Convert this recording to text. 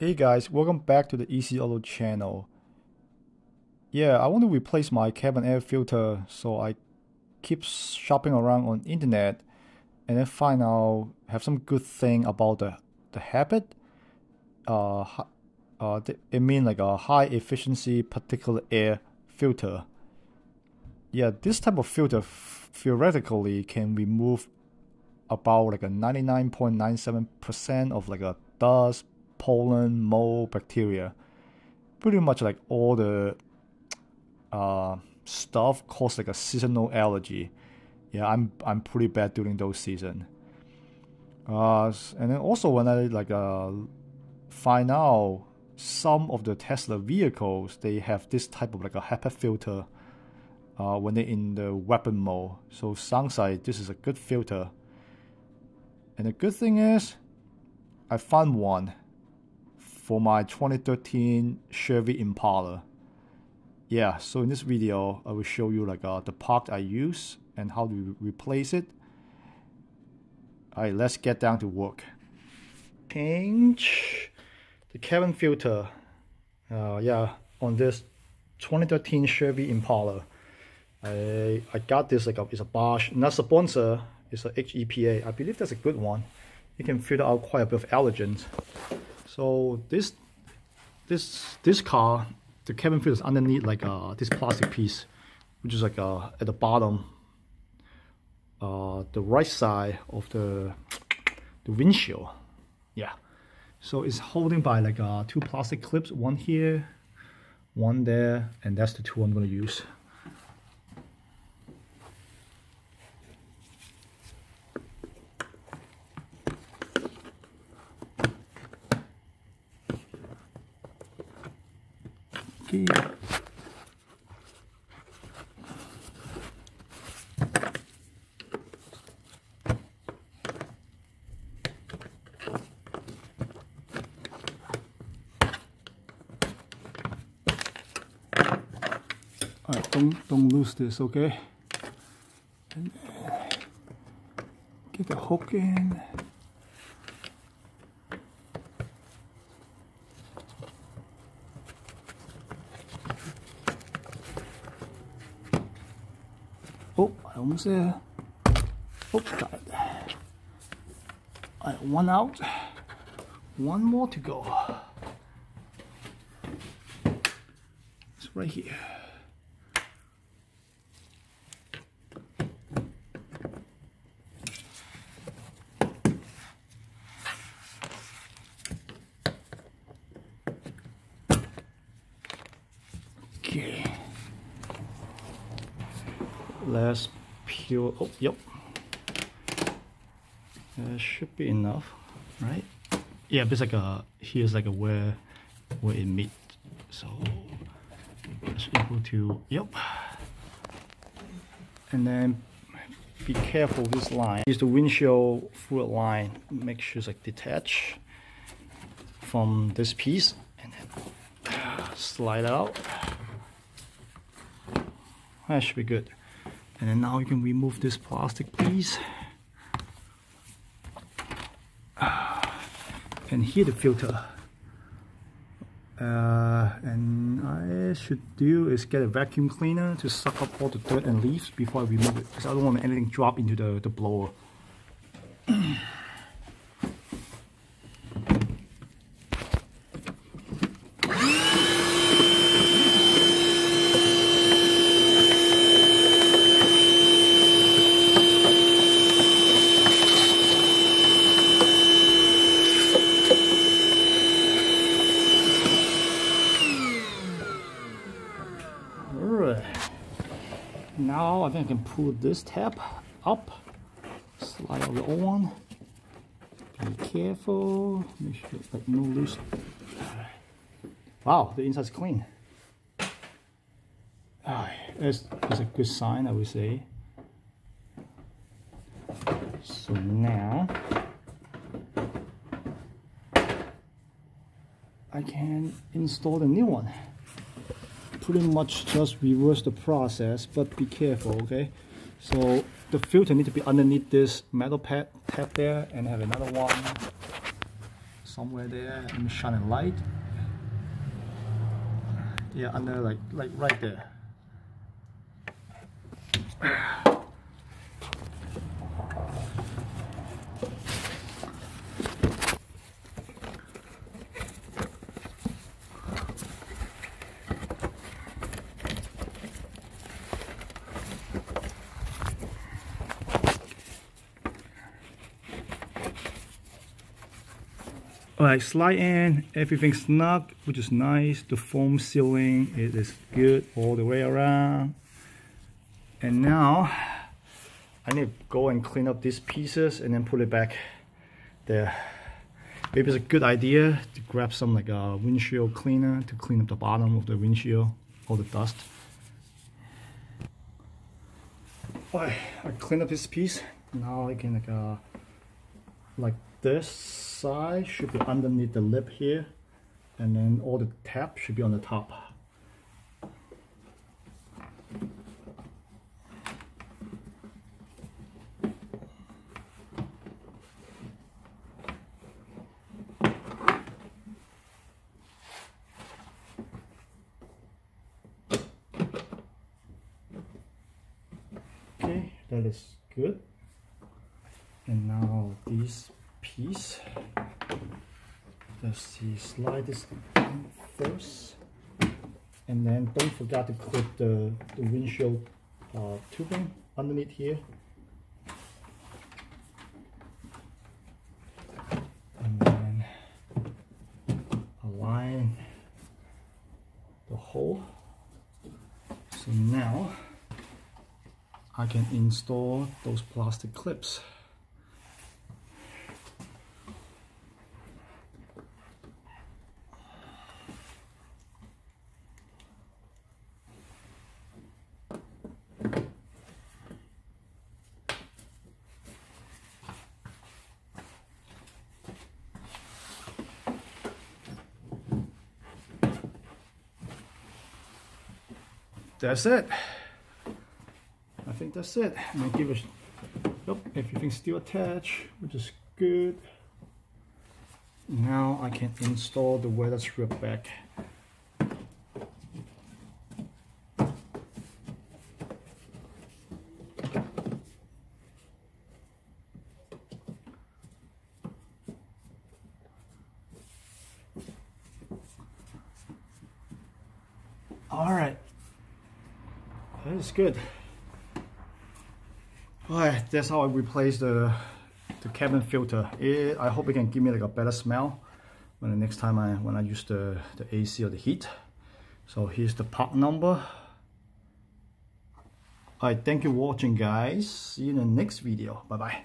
Hey guys, welcome back to the EZ Auto channel. Yeah, I want to replace my cabin air filter, so I keep shopping around on internet and then find out have some good thing about the the HEPA. Uh, uh, it mean like a high efficiency particulate air filter. Yeah, this type of filter theoretically can remove about like a 99.97% of like a dust, pollen, mold, bacteria. Pretty much like all the uh, stuff caused like a seasonal allergy. Yeah, I'm I'm pretty bad during those season. Uh, and then also when I like uh, find out some of the Tesla vehicles, they have this type of like a HEPA filter uh, when they're in the weapon mode. So sounds like this is a good filter. And the good thing is, I found one for my 2013 Chevy Impala. Yeah, so in this video, I will show you like uh, the part I use and how to replace it. Alright, let's get down to work. Change the cabin filter. Uh, yeah, on this 2013 Chevy Impala. I I got this like a, it's a Bosch, not a sponsor, it's a HEPA. I believe that's a good one. You can filter out quite a bit of allergens. So this this this car, the cabin filter is underneath like uh, this plastic piece, which is like uh, at the bottom, uh, the right side of the the windshield. Yeah. So it's holding by like uh, two plastic clips, one here, one there, and that's the two I'm gonna use. Okay. Alright, don't don't lose this, okay? Get the hook in. Almost there. Oh, got it. Right, one out. One more to go. It's right here. Okay less oh yep. That should be enough right? Yeah it's like a here's like a where where it meet so it's equal to yep. And then be careful this line. Is the windshield fluid line. Make sure it's like detached from this piece and then slide out. That should be good and then now you can remove this plastic please. And here the filter. Uh, and I should do is get a vacuum cleaner to suck up all the dirt and leaves before I remove it because I don't want anything drop into the, the blower now I think I can pull this tab up, slide the old one. Be careful, make sure like no loose. Wow, the inside's clean. Ah, that's, that's a good sign, I would say. So now I can install the new one pretty much just reverse the process, but be careful, okay? So the filter need to be underneath this metal pad tab there and have another one. somewhere there. Me shine a light. Yeah, under like like right there. Alright, slide in, everything's snug, which is nice. The foam sealing it is good all the way around. And now, I need to go and clean up these pieces and then put it back there. Maybe it's a good idea to grab some like a windshield cleaner to clean up the bottom of the windshield, all the dust. Alright, I clean up this piece. Now I can like, uh, like this side should be underneath the lip here and then all the tab should be on the top. Okay, that is good. And now this piece. See, slide this first. And then don't forget to clip the, the windshield uh, tubing underneath here. And then align the hole. So now I can install those plastic clips. That's it. I think that's it. I'm gonna give it, nope, everything's still attached, which is good. Now I can install the weather strip back. All right. That is good. Alright, that's how I replace the the cabin filter. It, I hope it can give me like a better smell when the next time I when I use the, the AC or the heat. So here's the part number. Alright, thank you for watching guys. See you in the next video. Bye bye.